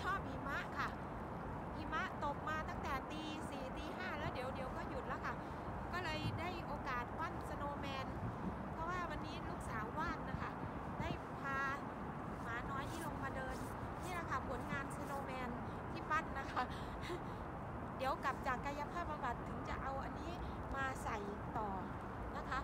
ชอบหิมะค่ะหิมะตกมาตั้งแต่ตีสี่ตีห้าแล้วเดี๋ยวเดี๋ยวก็หยุดแล้วค่ะ ก็เลยได้โอกาสปั้นสโนว์แมน เพราะว่าวันนี้ลูกสาวว่านนะคะ ได้พาหมาน้อยที่ลงมาเดิน นี่แหละค่ะผลงานสโนว์แมนที่ปั้นนะคะ เดี๋ยวกลับจากกายภาพบำบัดถึงจะเอาอันนี้มาใส่ต่อนะคะ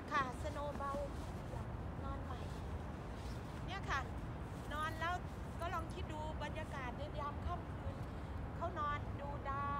ราคาสโนเบลนอนใหม่ เนี่ยค่ะ นอนแล้วก็ลองคิดดูบรรยากาศในยามค่ำคืนเขานอนดูดาว